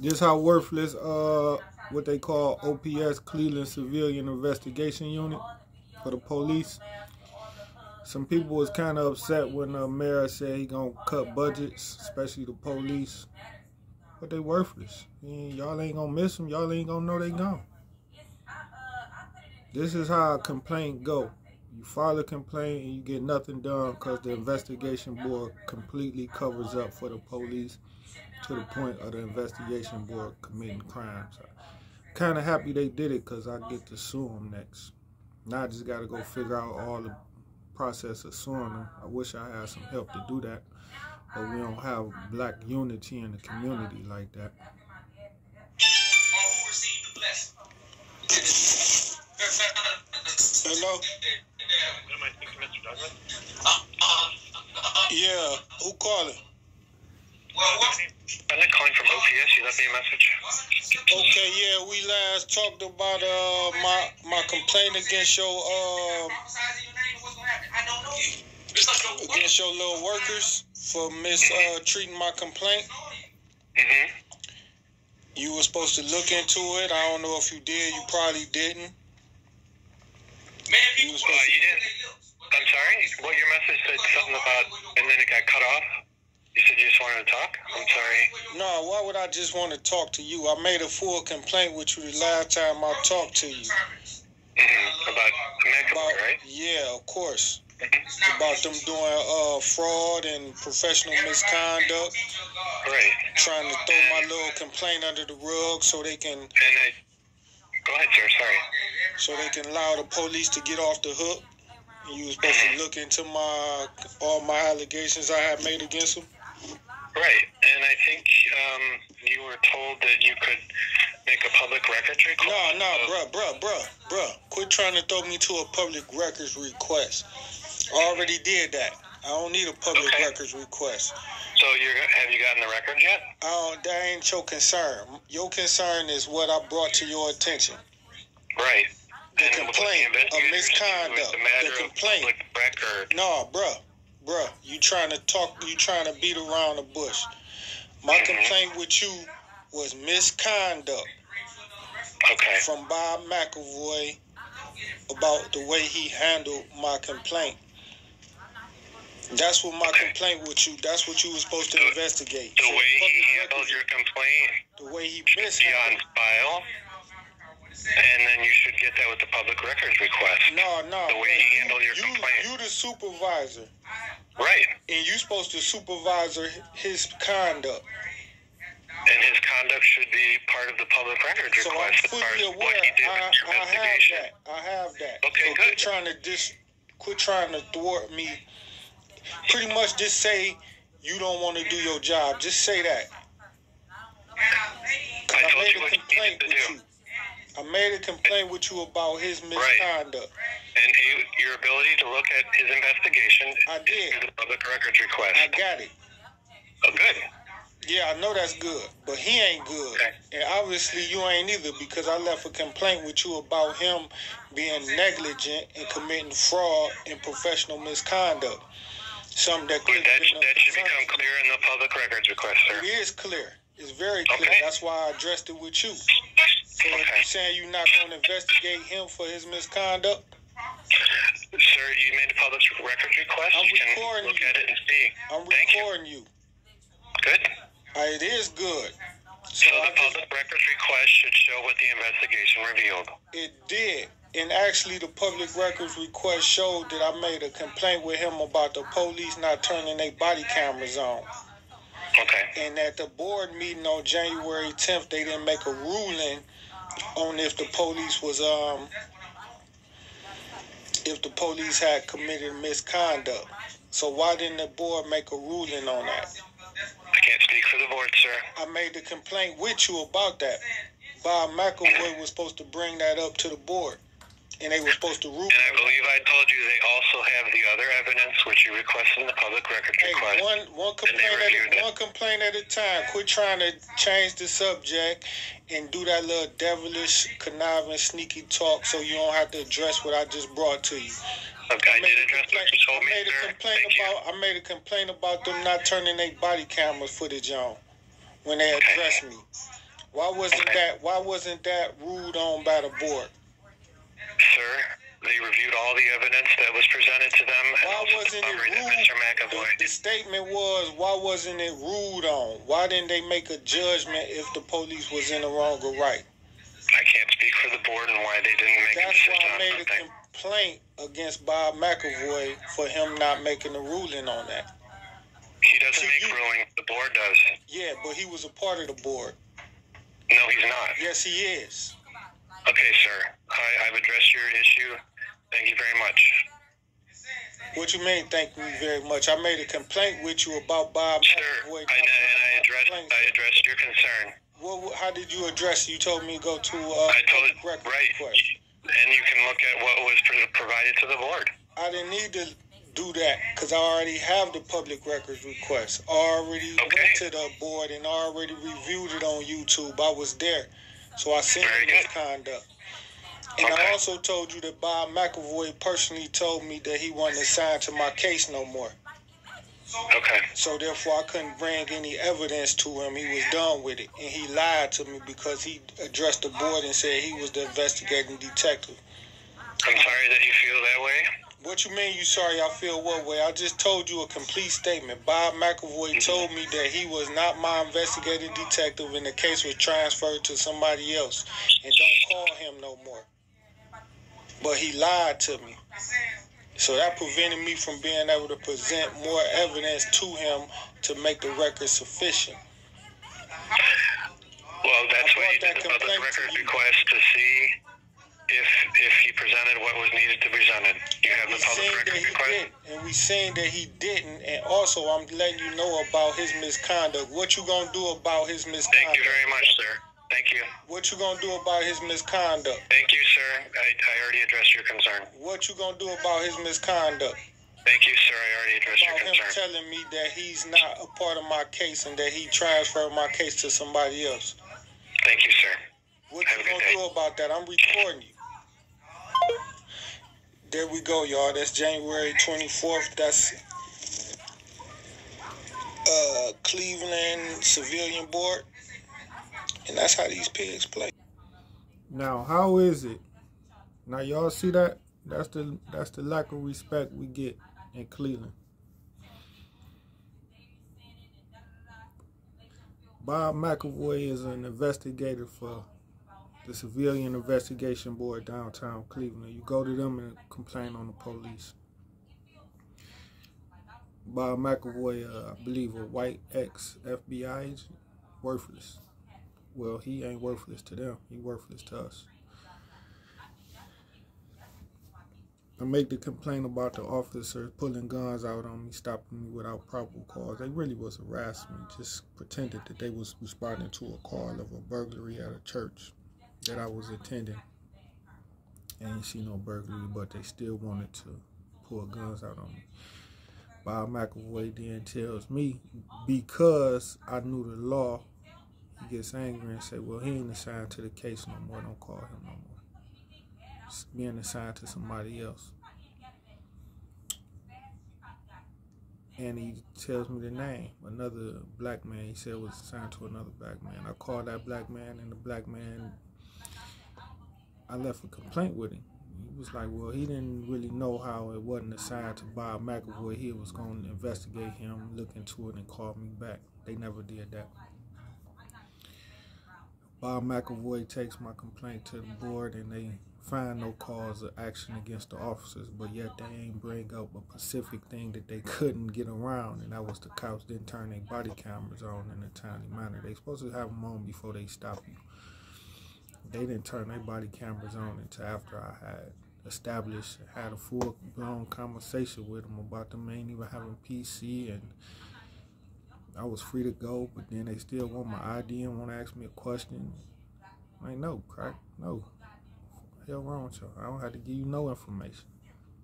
This how worthless uh what they call OPS Cleveland Civilian Investigation Unit for the police. Some people was kind of upset when the mayor said he gonna cut budgets, especially the police. But they worthless. Y'all ain't gonna miss them. Y'all ain't gonna know they gone. This is how a complaint go. You file a complaint and you get nothing done because the investigation board completely covers up for the police to the point of the investigation board committing crimes. Kind of happy they did it because I get to sue them next. Now I just got to go figure out all the process of suing them. I wish I had some help to do that, but we don't have black unity in the community like that. Hello? Yeah, who calling? Well, what? I'm not calling from OPS. You left me a message. Okay, yeah, we last talked about uh my my complaint against your uh against your little workers for mistreating uh, my complaint. Mm-hmm. You were supposed to look into it. I don't know if you did. You probably didn't. You, uh, you didn't. I'm sorry. What your message said something about, and then it got cut off. You said you just wanted to talk? I'm sorry. No, why would I just want to talk to you? I made a full complaint with you the last time I talked to you. Mm-hmm. About Mexico, About, right? yeah, of course. About them doing uh, fraud and professional misconduct. Right. Trying to throw my little complaint under the rug so they can And I. Go ahead, sir. Sorry. So they can allow the police to get off the hook. And you were supposed to look into my all my allegations I had made against them. Right. And I think um, you were told that you could make a public records request. No, no, bruh, bruh, bruh, bruh. Quit trying to throw me to a public records request. I already did that. I don't need a public Okay. records request. So you're have you gotten the records yet? Don't, that ain't your concern. Your concern is what I brought to your attention. Right. The complaint of misconduct. is a matter The complaint. No, bruh, bruh. You trying to talk? You trying to beat around the bush? My Mhm. complaint with you was misconduct Okay. from Bob McAvoy about the way he handled my complaint. That's what my Okay. complaint with you. That's what you were supposed to The- investigate. The So way he handled your complaint the way he should be on mishandled. file, and then you should get that with the public records request. No, no. The way man, he handled your you, complaint. You the supervisor, Right. and you supposed to supervise his conduct. And his conduct should be part of the public records So I'm request as far as aware. what he did I, with your I have investigation. that. I have that. Okay, so good. Quit trying to dis, quit trying to thwart me. Pretty much, just say you don't want to do your job. Just say that. I told made you a what you complaint needed with to you. I made a complaint with you about his misconduct. Right. And he, your ability to look at his investigation I did. through the public records request. I got it. Oh, good. Yeah, I know that's good, but he ain't good. Okay. And obviously you ain't either because I left a complaint with you about him being negligent and committing fraud and professional misconduct. Something that could that, a that should become clear in the public records request, sir. It is clear. It's very clear. Okay. That's why I addressed it with you. So Okay. you're saying you're not going to investigate him for his misconduct, Sir, you made a public records request. I'm you can recording look you. at it and see. I'm Thank you. recording you. Good. Uh, it is good. So So the just, public records request should show what the investigation revealed. it did. And actually, the public records request showed that I made a complaint with him about the police not turning their body cameras on. Okay. And at the board meeting on January 10th, they didn't make a ruling on if the police was um if the police had committed misconduct. So why didn't the board make a ruling on that? I can't speak for the board, sir. I made the complaint with you about that. Bob McAvoy was supposed to bring that up to the board, and they were supposed to rule. And I believe I told you they also have the other evidence which you requested in the public records Hey, request. one one complaint at a, one complaint at a time. Quit trying to change the subject and do that little devilish, conniving, sneaky talk, so you don't have to address what I just brought to you. Okay, I made complaint- I made a complaint you. about. I made a complaint about them not turning their body camera footage on when they Okay. addressed me. Why wasn't Okay. that? Why wasn't that ruled on by the board? Sir, they reviewed all the evidence that was presented to them Why wasn't it ruled? Mr. The, McAvoy. the statement was, why wasn't it ruled on? Why didn't they make a judgment if the police was in the wrong or right? I can't speak for the board and why they didn't make a That's why decision I on made a complaint against Bob McAvoy for him not making a ruling on that. He doesn't make rulings. The board does. Yeah, but he was a part of the board. No, he's not. Yes, he is. Okay, sir. I, I've addressed your issue. Thank you very much. What you mean? Thank you very much. I made a complaint with you about Bob Sir, McAvoy. I, and I addressed I addressed your concern. What, how did you address? it? You told me to go to uh, I told public record right, request. and you can look at what was pro- provided to the board. I didn't need to do that because I already have the public records request. I already Okay. went to the board and already reviewed it on YouTube. I was there, so I the good. misconduct. And I also told you that Bob McAvoy personally told me that he wasn't assigned to my case no more. Okay. So therefore, I couldn't bring any evidence to him. He was done with it, and he lied to me because he addressed the board and said he was the investigating detective. I'm sorry that you feel that way. What you mean you sorry I feel what way? I just told you a complete statement. Bob McAvoy told me that he was not my investigating detective and the case was transferred to somebody else. And don't call him no more. But he lied to me. So that prevented me from being able to present more evidence to him to make the record sufficient. Well, that's why you brought did that the public records request to see if if he presented what was needed to be presented. You have the public he request. and we seen that he didn't. And also, I'm letting you know about his misconduct. What you gonna do about his misconduct? Thank you very much, sir. Thank you. What you gonna do about his misconduct? Thank you, sir. I, I already addressed your concern. What you gonna do about his misconduct? Thank you, sir. I already addressed your About him concern. telling me that he's not a part of my case and that he transferred my case to somebody else. Thank you, sir. What Have you gonna day. do about that? I'm recording you. There we go, y'all. That's January 24th. That's uh, Cleveland Civilian Board. And that's how these pigs play. Now, how is it? Now, y'all see that? That's the that's the lack of respect we get in Cleveland. Bob McAvoy is an investigator for the Civilian Investigation Board downtown Cleveland. You go to them and complain on the police. Bob McAvoy, uh, I believe, a white ex FBI agent, worthless. Well, he ain't worthless to them. He worthless to us. I make the complaint about the officers pulling guns out on me, stopping me without probable cause. They really was harassing me, just pretended that they was responding to a call of a burglary at a church that I was attending. Ain't see no burglary, but they still wanted to pull guns out on me. Bob McAvoy then tells me because I knew the law, he gets angry and say, "Well, he ain't assigned to the case no more. Don't call him no more." It's being assigned to somebody else. And he tells me the name. Another black man. He said was assigned to another black man. I called that black man, and the black man. I left a complaint with him. He was like, "Well, he didn't really know how it wasn't assigned to Bob McAvoy. He was going to investigate him, look into it, and call me back. They never did that." Bob McAvoy takes my complaint to the board and they find no cause of action against the officers, but yet they ain't bring up a specific thing that they couldn't get around, and that was the cops didn't turn their body cameras on in a timely manner. They supposed to have them on before they stop you. They didn't turn their body cameras on until after I had established, had a full blown conversation with them about them ain't even having PC and I was free to go, but then they still want my ID and want to ask me a question. Like, no, crack, no. Hell wrong with y'all. I don't have to give you no information.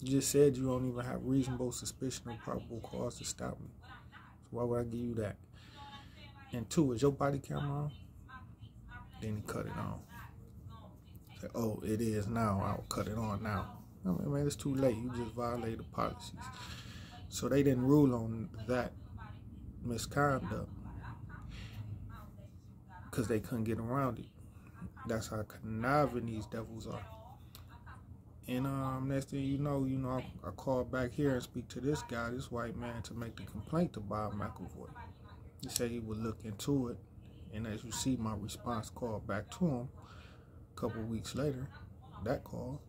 You just said you don't even have reasonable suspicion or probable cause to stop me. So why would I give you that? And two, is your body camera on? Then he cut it on. Oh, it is now. I'll cut it on now. I mean, man, it's too late. You just violated the policies. So they didn't rule on that misconduct because they couldn't get around it. That's how conniving these devils are. And um, next thing you know, you know, I, I called back here and speak to this guy, this white man, to make the complaint to Bob McAvoy. He said he would look into it, and as you see, my response called back to him a couple weeks later. That call,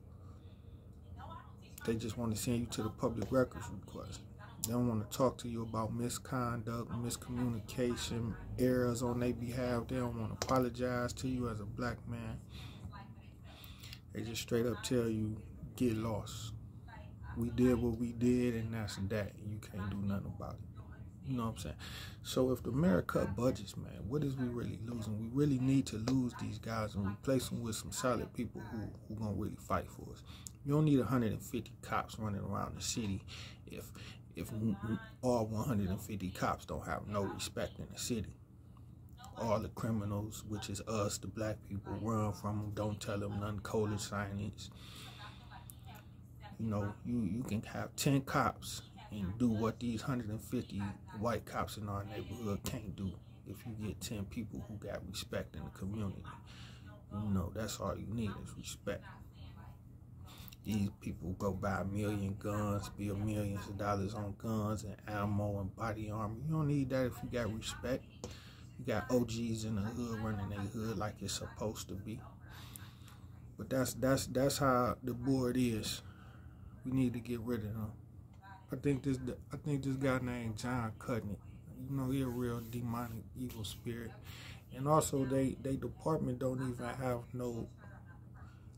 they just want to send you to the public records request. They don't want to talk to you about misconduct, miscommunication, errors on their behalf. They don't want to apologize to you as a black man. They just straight up tell you, get lost. We did what we did, and that's that. You can't do nothing about it. You know what I'm saying? So if the mayor cut budgets, man, what is we really losing? We really need to lose these guys and replace them with some solid people who who gonna really fight for us. You don't need 150 cops running around the city if if all 150 cops don't have no respect in the city. All the criminals, which is us, the black people, run from them. Don't tell them none college signage. You know, you, you can have 10 cops and do what these 150 white cops in our neighborhood can't do if you get 10 people who got respect in the community. You know, that's all you need is respect. These people go buy a million guns, build millions of dollars on guns and ammo and body armor. You don't need that if you got respect. You got OGs in the hood running their hood like it's supposed to be. But that's that's that's how the board is. We need to get rid of them. I think this I think this guy named John Cutney. You know, he a real demonic evil spirit. And also they they department don't even have no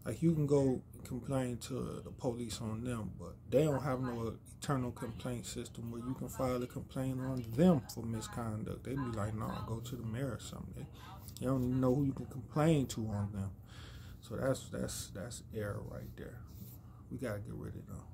like you can go complain to the police on them, but they don't have no eternal complaint system where you can file a complaint on them for misconduct. They be like, nah, go to the mayor or something. They, don't even know who you can complain to on them. So that's that's that's error right there. We gotta get rid of them.